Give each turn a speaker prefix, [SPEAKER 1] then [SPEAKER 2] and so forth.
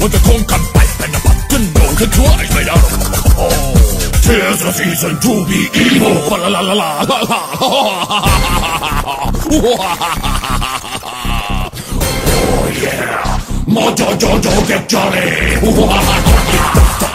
[SPEAKER 1] 我在空砍百万的板凳，都伸出爱来拉动。铁索金身助臂，一步啦啦啦啦啦啦！哈哈哈哈哈哈！哇哈哈哈哈！Oh yeah，魔教教教教教教你，呼呼啦啦。